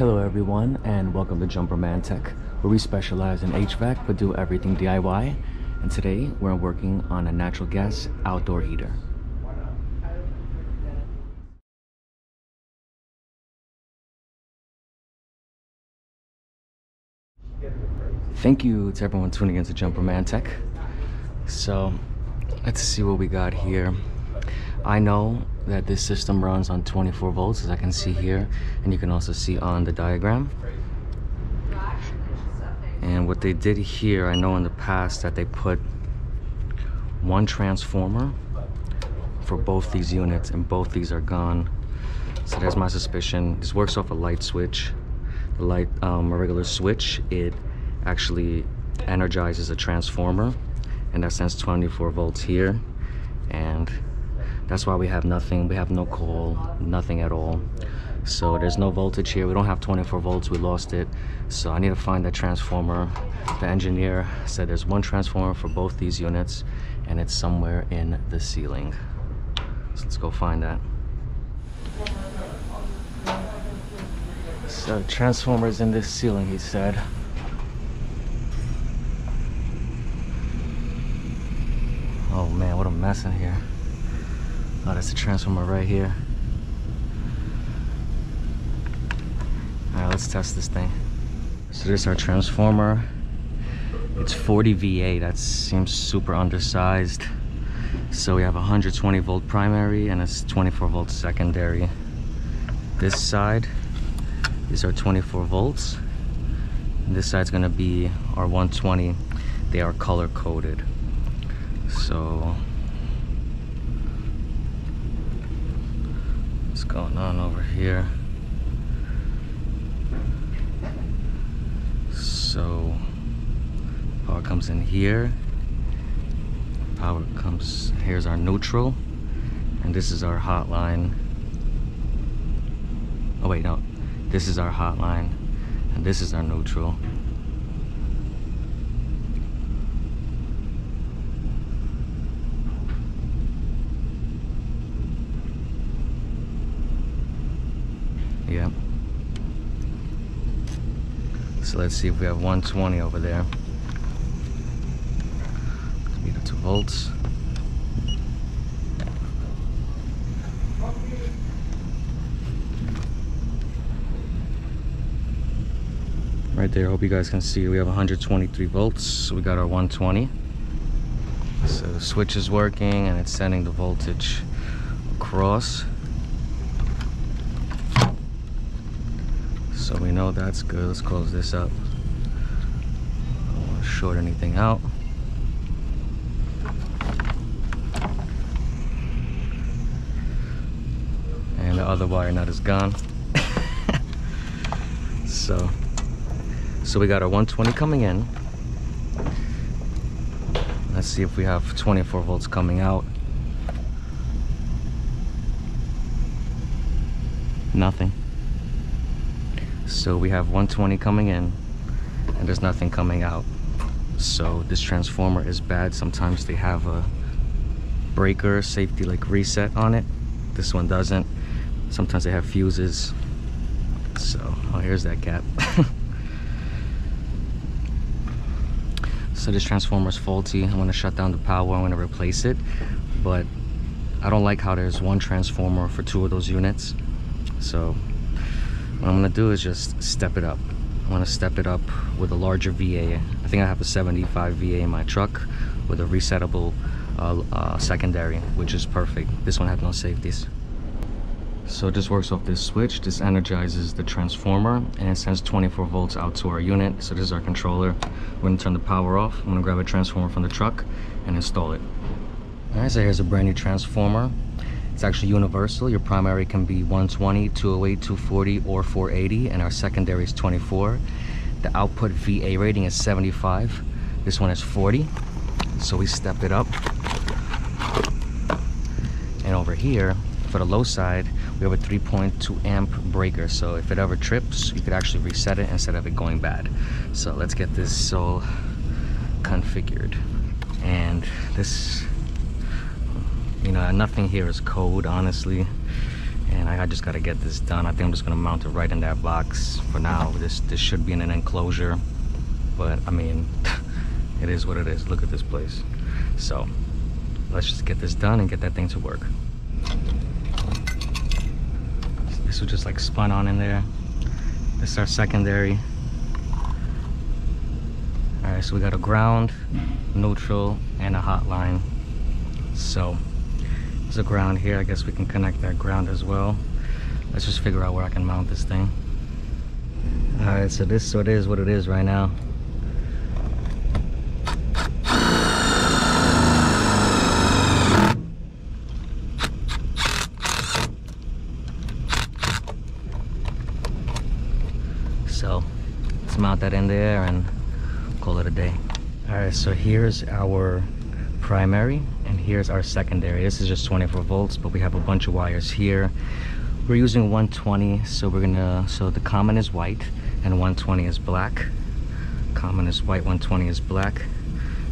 Hello everyone and welcome to Jumperman Tech where we specialize in HVAC but do everything DIY and today we're working on a natural gas outdoor heater. Thank you to everyone tuning in to Jumperman Tech. So let's see what we got here. I know that this system runs on 24 volts as I can see here and you can also see on the diagram. And what they did here I know in the past that they put one transformer for both these units and both these are gone. So that's my suspicion. This works off a light switch. The light um, a regular switch it actually energizes a transformer and that sends 24 volts here and that's why we have nothing we have no coil nothing at all. So there's no voltage here we don't have 24 volts we lost it. So i need to find that transformer. The engineer said there's one transformer for both these units and it's somewhere in the ceiling. So let's go find that. So transformers in this ceiling he said. Oh man what a mess in here Oh, that's the transformer right here. All right, let's test this thing. So this is our transformer. It's 40 VA, that seems super undersized. So we have 120 volt primary and it's 24 volt secondary. This side is our 24 volts. And this side's gonna be our 120. They are color coded. So going on over here. So power comes in here. Power comes, here's our neutral. And this is our hotline. Oh wait, no. This is our hotline. And this is our neutral. Yeah. So let's see if we have 120 over there. Meter to volts. Right there, hope you guys can see we have 123 volts. So we got our 120. So the switch is working and it's sending the voltage across. So we know that's good. Let's close this up. I don't want to short anything out. And the other wire nut is gone. so, so we got our 120 coming in. Let's see if we have 24 volts coming out. Nothing so we have 120 coming in and there's nothing coming out. So this transformer is bad. Sometimes they have a breaker safety like reset on it. This one doesn't. Sometimes they have fuses. So oh here's that gap. So this transformer is faulty. I'm going to shut down the power. I'm going to replace it. But i don't like how there's one transformer for two of those units. So what I'm gonna do is just step it up. I'm gonna step it up with a larger VA. I think I have a 75 VA in my truck with a resettable uh, uh, secondary, which is perfect. This one has no safeties. So this works off this switch. This energizes the transformer and it sends 24 volts out to our unit. So this is our controller. We're gonna turn the power off. I'm gonna grab a transformer from the truck and install it. All right, so here's a brand new transformer. It's actually universal. Your primary can be 120, 208, 240, or 480, and our secondary is 24. The output VA rating is 75. This one is 40. So we step it up. And over here, for the low side, we have a 3.2 amp breaker. So if it ever trips, you could actually reset it instead of it going bad. So let's get this all configured. And this you know nothing here is code honestly and I just gotta get this done. I think I'm just gonna mount it right in that box for now. This this should be in an enclosure, but I mean, it is what it is. Look at this place. So let's just get this done and get that thing to work. This was just like spun on in there. This is our secondary. All right, so we got a ground, neutral, and a hotline. So there's a ground here. I guess we can connect that ground as well. Let's just figure out where I can mount this thing. All right, so this so it is what it is right now. So let's mount that in there and call it a day. All right, so here's our primary and here's our secondary. This is just 24 volts, but we have a bunch of wires here. We're using 120, so we're gonna, so the common is white and 120 is black. Common is white, 120 is black.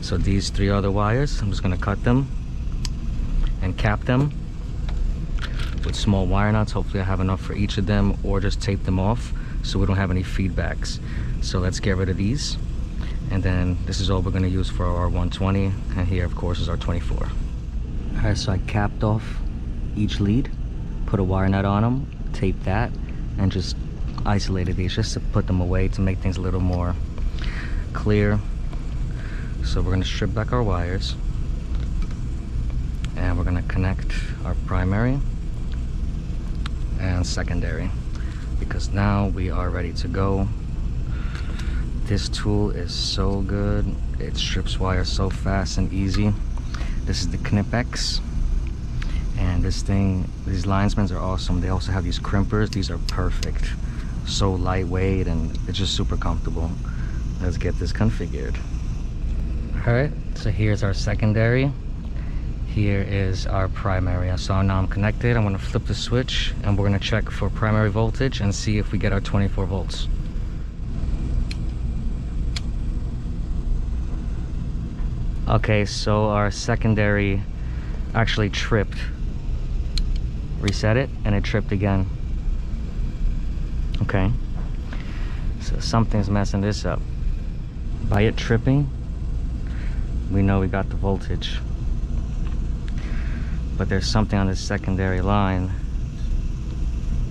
So these three other wires, I'm just gonna cut them and cap them with small wire nuts. Hopefully I have enough for each of them or just tape them off so we don't have any feedbacks. So let's get rid of these. And then this is all we're gonna use for our 120. And here of course is our 24. All right, so I capped off each lead, put a wire nut on them, taped that, and just isolated these just to put them away to make things a little more clear. So we're gonna strip back our wires and we're gonna connect our primary and secondary because now we are ready to go this tool is so good. It strips wire so fast and easy. This is the Knipex. And this thing these linesmans are awesome. They also have these crimpers. These are perfect. So lightweight and it's just super comfortable. Let's get this configured. All right so here's our secondary. Here is our primary. So now i'm connected. I'm to flip the switch and we're going to check for primary voltage and see if we get our 24 volts okay so our secondary actually tripped. Reset it and it tripped again. Okay. So something's messing this up. By it tripping we know we got the voltage. But there's something on this secondary line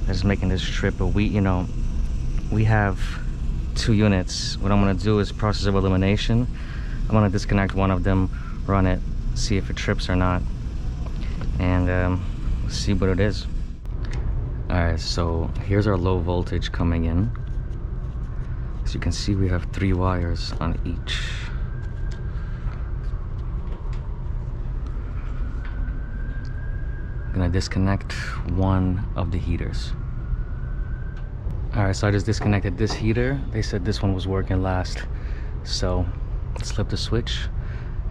that's making this trip but we you know we have two units. What I'm gonna do is process of elimination I'm gonna disconnect one of them run it see if it trips or not and um, see what it is. All right so here's our low voltage coming in. As you can see we have three wires on each. Gonna disconnect one of the heaters. All right so i just disconnected this heater. They said this one was working last so let's flip the switch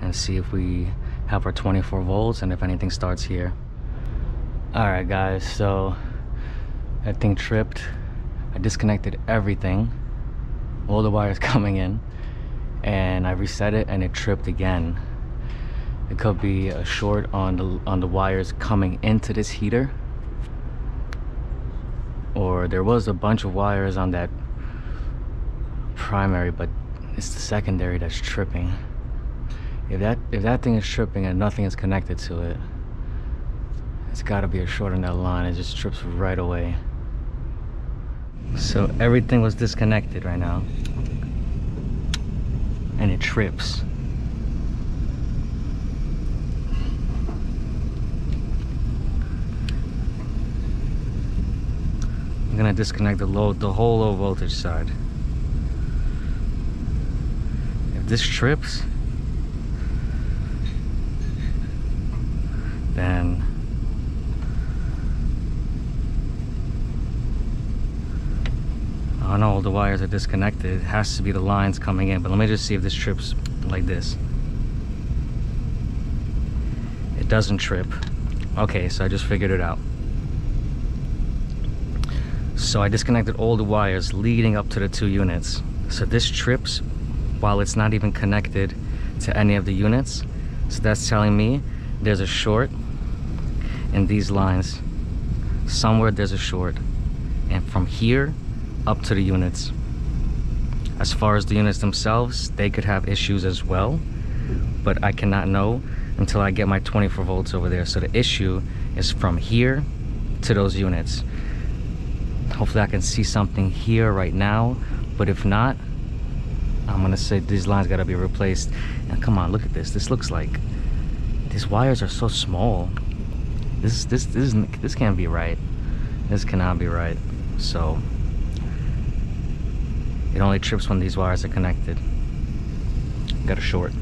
and see if we have our 24 volts and if anything starts here. All right guys so that thing tripped. I disconnected everything. All the wires coming in. And i reset it and it tripped again. It could be a short on the on the wires coming into this heater. Or there was a bunch of wires on that primary but it's the secondary that's tripping. If that if that thing is tripping and nothing is connected to it it's got to be a short on that line. It just trips right away. So everything was disconnected right now. And it trips. I'm gonna disconnect the low, the whole low voltage side. If this trips, then I know all the wires are disconnected. It has to be the lines coming in, but let me just see if this trips like this. It doesn't trip. Okay, so I just figured it out. So I disconnected all the wires leading up to the two units. So this trips while it's not even connected to any of the units. So that's telling me there's a short in these lines. somewhere there's a short. And from here up to the units. As far as the units themselves they could have issues as well. But I cannot know until I get my 24 volts over there. So the issue is from here to those units. Hopefully I can see something here right now. But if not I'm gonna say these lines gotta be replaced. And come on look at this. This looks like these wires are so small. This this this isn't this can't be right. This cannot be right. So it only trips when these wires are connected. Got a short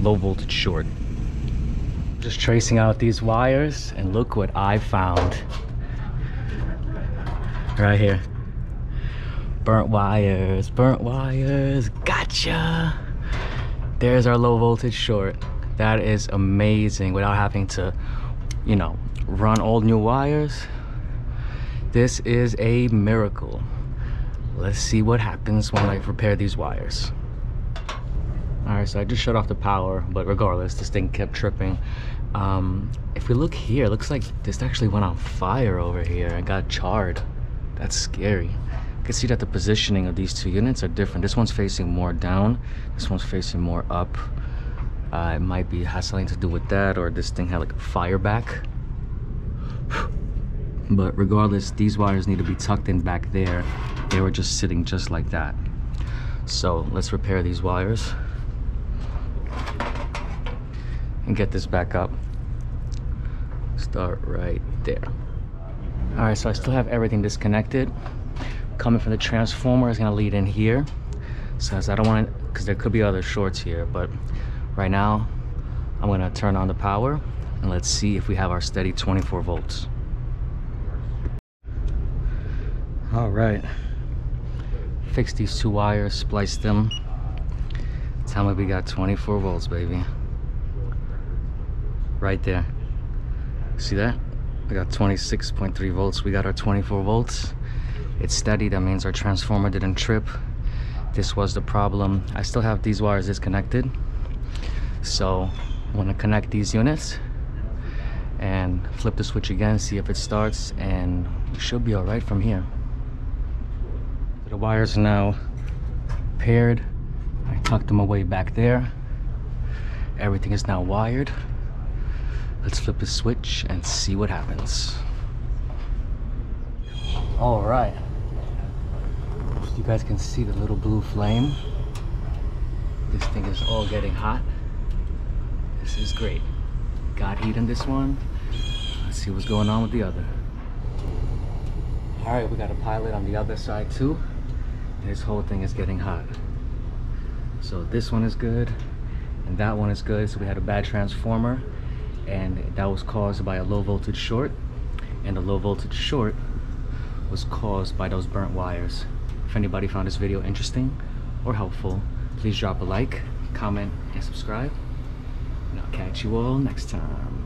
low voltage short. Just tracing out these wires and look what I found. Right here burnt wires burnt wires gotcha. There's our low voltage short. That is amazing without having to you know run old new wires. This is a miracle. Let's see what happens when I repair these wires. All right so I just shut off the power but regardless this thing kept tripping. Um, if we look here looks like this actually went on fire over here and got charred. That's scary can see that the positioning of these two units are different. This one's facing more down this one's facing more up. Uh, it might be has something to do with that or this thing had like a fire back. But regardless these wires need to be tucked in back there. They were just sitting just like that. So let's repair these wires. And get this back up. Start right there. All right so i still have everything disconnected coming from the transformer is going to lead in here. So i don't want because there could be other shorts here but right now i'm going to turn on the power and let's see if we have our steady 24 volts. All right. Fix these two wires splice them. Tell me we got 24 volts baby. Right there. See that? We got 26.3 volts. We got our 24 volts it's steady that means our transformer didn't trip. This was the problem. I still have these wires disconnected. So i want to connect these units and flip the switch again see if it starts and we should be all right from here. The wires are now paired. I tucked them away back there. Everything is now wired. Let's flip the switch and see what happens. All right you guys can see the little blue flame. This thing is all getting hot. This is great. Got heat in this one. Let's see what's going on with the other. All right we got a pilot on the other side too. This whole thing is getting hot. So this one is good and that one is good. So we had a bad transformer and that was caused by a low voltage short and the low voltage short was caused by those burnt wires if anybody found this video interesting or helpful please drop a like comment and subscribe. And i'll catch you all next time